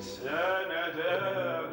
سنداه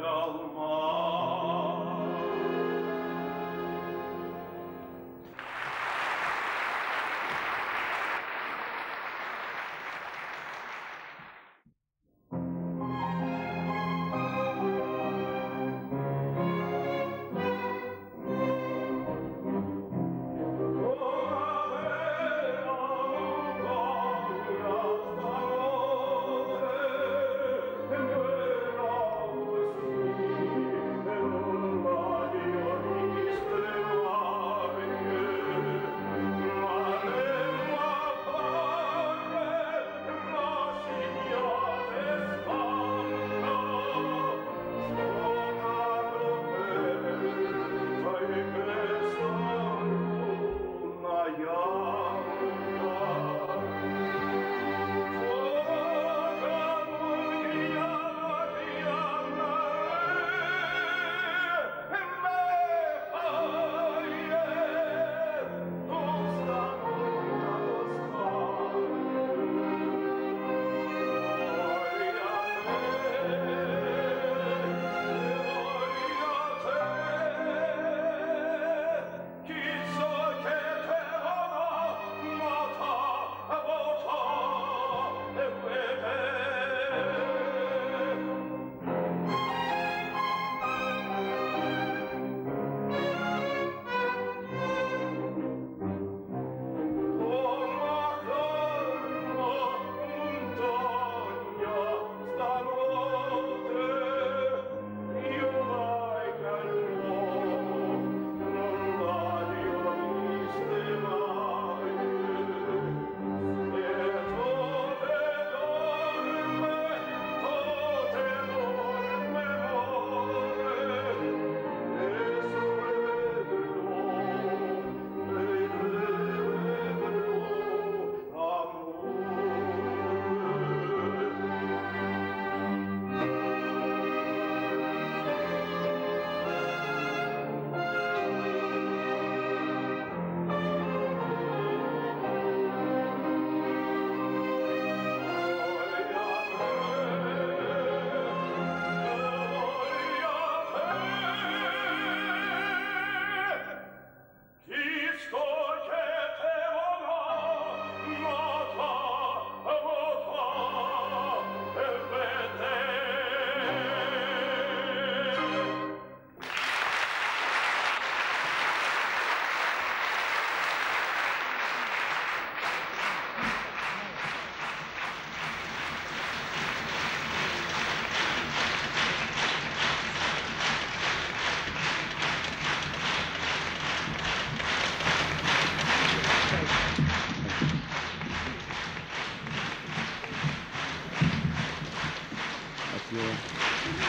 Thank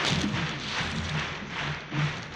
you.